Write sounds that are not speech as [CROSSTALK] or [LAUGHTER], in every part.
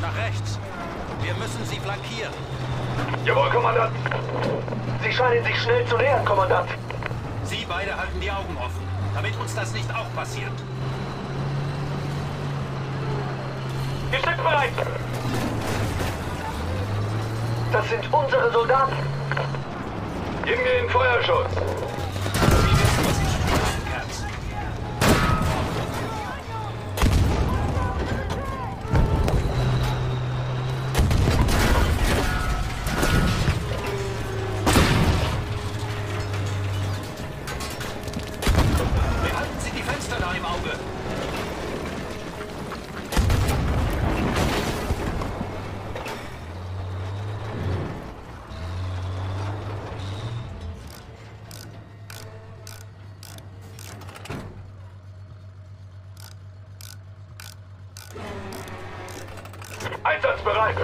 nach rechts. Wir müssen sie flankieren. Jawohl, Kommandant. Sie scheinen sich schnell zu nähern, Kommandant. Sie beide halten die Augen offen, damit uns das nicht auch passiert. Geschützbereit! Das sind unsere Soldaten. Geben wir den Feuerschutz. Im Auge. Einsatzbereit.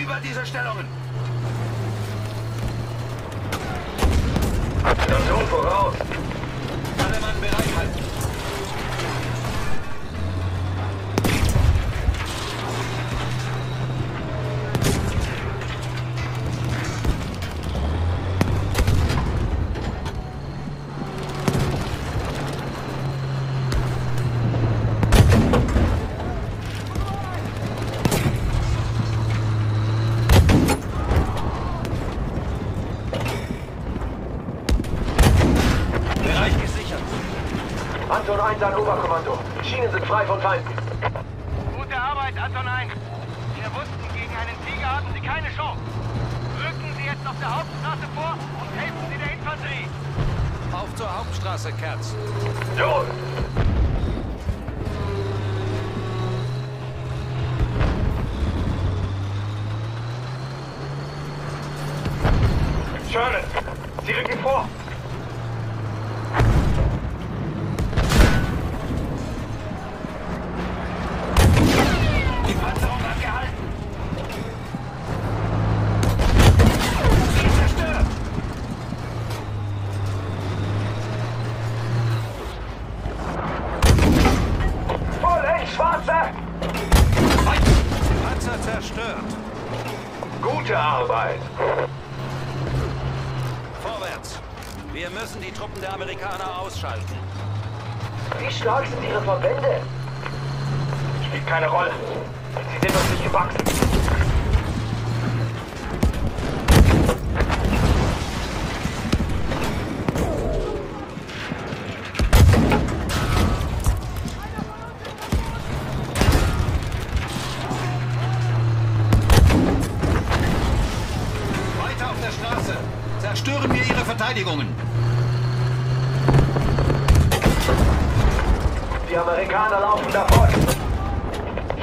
Über diese Stellungen. Attention, faut an Oberkommando. Schienen sind frei von Feinden. Gute Arbeit, Anton 1. Wir wussten, gegen einen Tiger hatten Sie keine Chance. Rücken Sie jetzt auf der Hauptstraße vor und helfen Sie der Infanterie. Auf zur Hauptstraße, Kerz. Jawohl. Sherman, Sie rücken vor. Schwarze! Panzer zerstört. Gute Arbeit. Vorwärts. Wir müssen die Truppen der Amerikaner ausschalten. Wie stark sind Ihre Verbände? Spielt keine Rolle. Sie sind uns nicht gewachsen. Zerstören wir ihre Verteidigungen. Die Amerikaner laufen davon.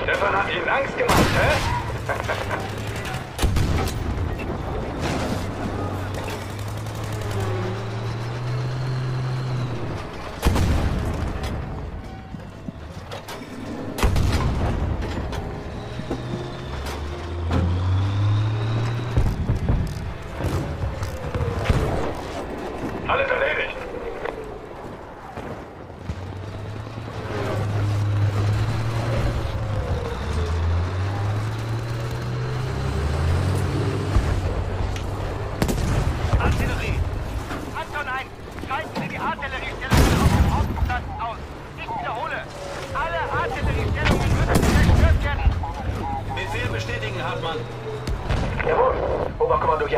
Stefan hat Ihnen Angst gemacht, hä? [LAUGHS]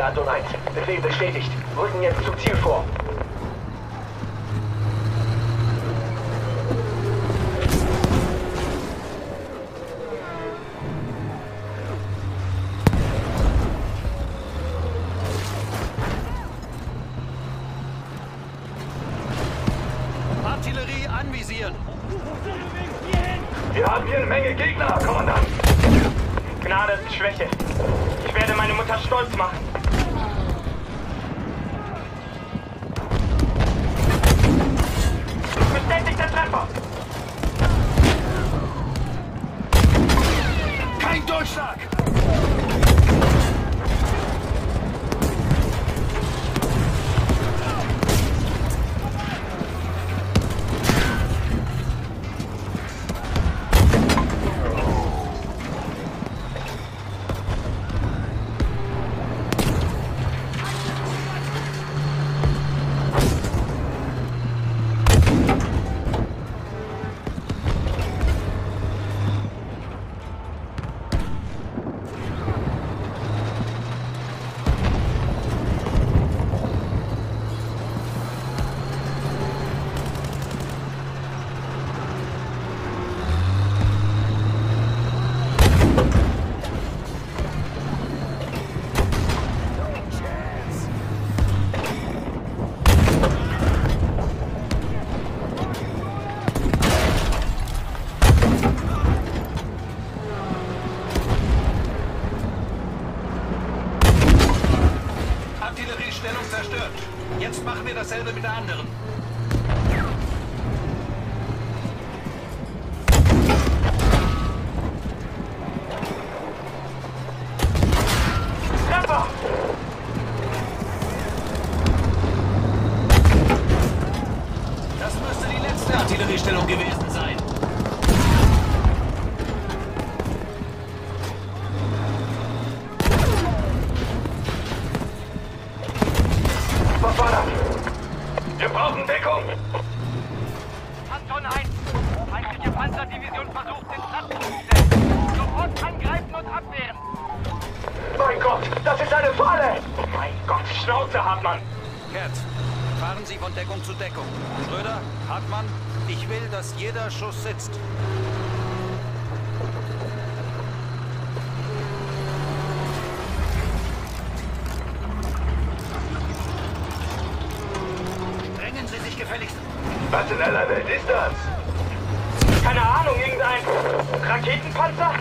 Anton 1. Befehl bestätigt. Rücken jetzt zum Ziel vor. Artillerie anvisieren. Wir haben hier eine Menge Gegner, Kommandant. Gnade ist Schwäche. Ich werde meine Mutter stolz machen. Der anderen. Eine Falle! Mein Gott, Schnauze, Hartmann! Kurt, fahren Sie von Deckung zu Deckung. Schröder, Hartmann, ich will, dass jeder Schuss sitzt. Drängen Sie sich gefälligst. Was in aller Welt ist das? Keine Ahnung, irgendein Raketenpanzer?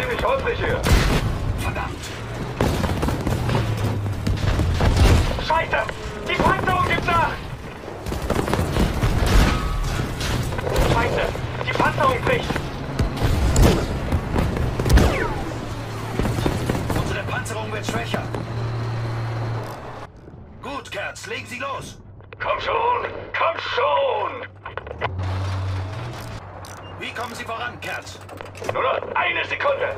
Ziemlich holprig hier. Verdammt. Scheiße! Die Panzerung gibt nach! Scheiße! Die Panzerung bricht! Unsere Panzerung wird schwächer. Gut, Kerz, legen Sie los. Komm schon! Komm schon! Wie kommen Sie voran, Kerz? Nur noch eine Sekunde!